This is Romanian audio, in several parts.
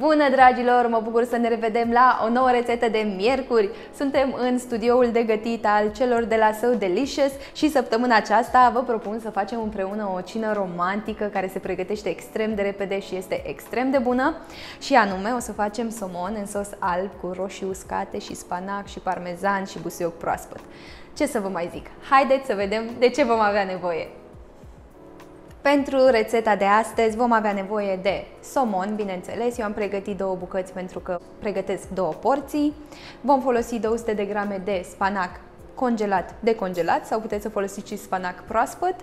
Bună dragilor, mă bucur să ne revedem la o nouă rețetă de miercuri. Suntem în studioul de gătit al celor de la So Delicious și săptămâna aceasta vă propun să facem împreună o cină romantică care se pregătește extrem de repede și este extrem de bună. Și anume o să facem somon în sos alb cu roșii uscate și spanac și parmezan și busuioc proaspăt. Ce să vă mai zic? Haideți să vedem de ce vom avea nevoie. Pentru rețeta de astăzi vom avea nevoie de somon, bineînțeles. Eu am pregătit două bucăți pentru că pregătesc două porții. Vom folosi 200 de grame de spanac congelat, decongelat sau puteți să folosiți și spanac proaspăt.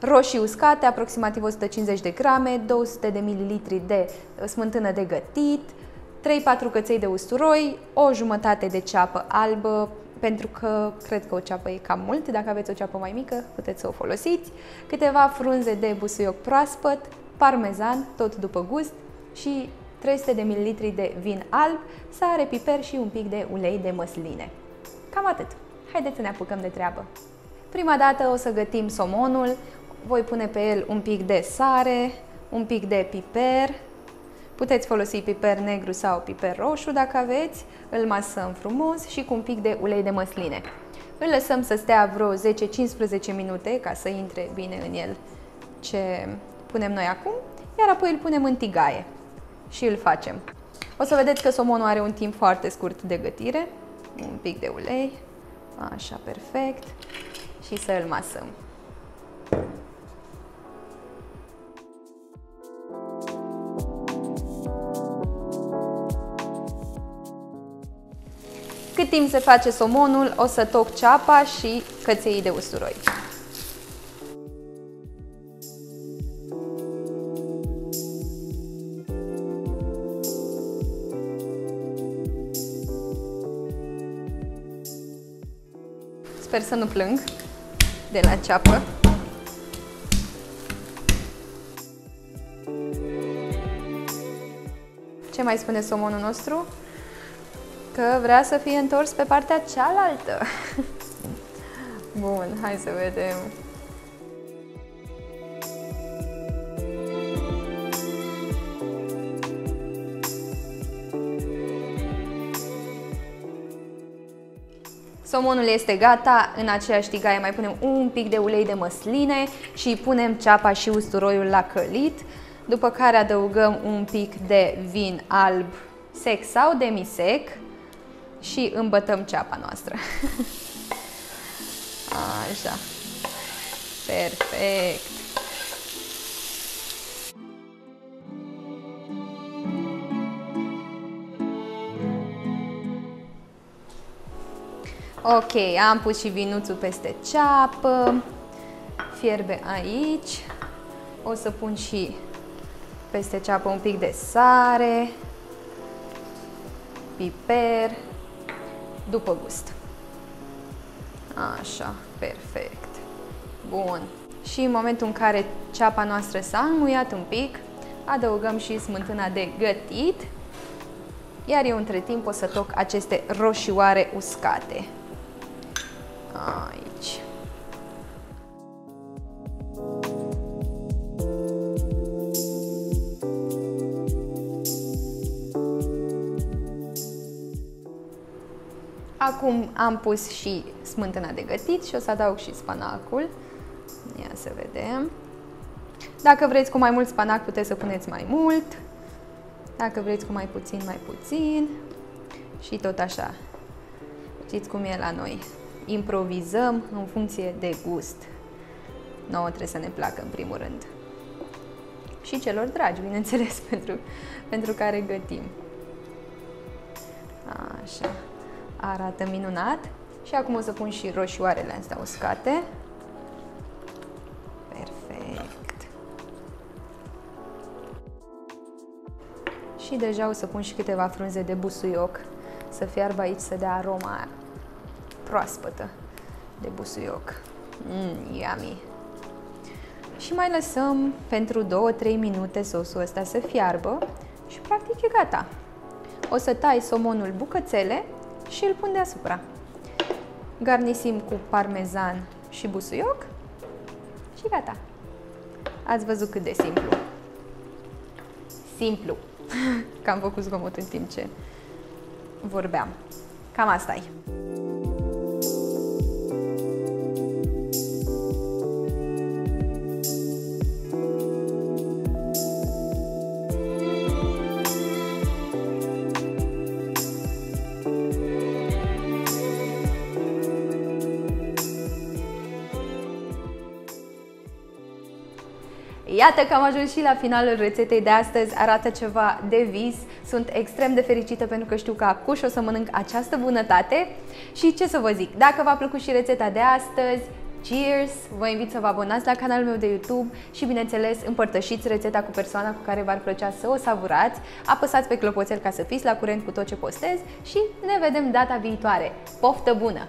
Roșii uscate, aproximativ 150 de grame, 200 de mililitri de smântână de gătit, 3-4 căței de usturoi, o jumătate de ceapă albă, pentru că cred că o ceapă e cam mult. Dacă aveți o ceapă mai mică, puteți să o folosiți. Câteva frunze de busuioc proaspăt, parmezan, tot după gust și 300 de ml de vin alb, sare, piper și un pic de ulei de măsline. Cam atât. Haideți să ne apucăm de treabă. Prima dată o să gătim somonul, voi pune pe el un pic de sare, un pic de piper, Puteți folosi piper negru sau piper roșu dacă aveți, îl masăm frumos și cu un pic de ulei de măsline. Îl lăsăm să stea vreo 10-15 minute ca să intre bine în el ce punem noi acum, iar apoi îl punem în tigaie și îl facem. O să vedeți că somonul are un timp foarte scurt de gătire, un pic de ulei, așa perfect, și să îl masăm. Cât timp se face somonul, o să toc ceapa și căței de usturoi. Sper să nu plâng de la ceapă. Ce mai spune somonul nostru? Că vrea să fie întors pe partea cealaltă. Bun, hai să vedem. Somonul este gata, în aceeași tigaie mai punem un pic de ulei de măsline și punem ceapa și usturoiul la călit, după care adăugăm un pic de vin alb sec sau demisec, și îmbătăm ceapa noastră. Așa. Perfect. Ok, am pus și vinuțul peste ceapă. Fierbe aici. O să pun și peste ceapă un pic de sare, piper după gust. Așa, perfect. Bun. Și în momentul în care ceapa noastră s-a înmuiat un pic, adăugăm și smântâna de gătit, iar eu între timp o să toc aceste roșioare uscate. Aici. Acum am pus și smântâna de gătit și o să adaug și spanacul. Ia să vedem. Dacă vreți cu mai mult spanac, puteți să puneți mai mult. Dacă vreți cu mai puțin, mai puțin. Și tot așa. Știți cum e la noi. Improvizăm în funcție de gust. Nouă trebuie să ne placă în primul rând. Și celor dragi, bineînțeles, pentru, pentru care gătim. Așa arată minunat. Și acum o să pun și roșioarele astea uscate. Perfect. Și deja o să pun și câteva frunze de busuioc să fiarbă aici, să dea aroma proaspătă de busuioc. Mmm, yummy! Și mai lăsăm pentru 2-3 minute sosul ăsta să fiarbă și practic e gata. O să tai somonul bucățele și îl pun deasupra. Garnisim cu parmezan și busuioc și gata. Ați văzut cât de simplu. Simplu. că am făcut zgomot în timp ce vorbeam. Cam asta e. Iată că am ajuns și la finalul rețetei de astăzi, arată ceva de vis. Sunt extrem de fericită pentru că știu că acuș o să mănânc această bunătate. Și ce să vă zic, dacă v-a plăcut și rețeta de astăzi, Cheers! Vă invit să vă abonați la canalul meu de YouTube și, bineînțeles, împărtășiți rețeta cu persoana cu care v-ar plăcea să o savurați. Apăsați pe clopoțel ca să fiți la curent cu tot ce postez și ne vedem data viitoare. Poftă bună!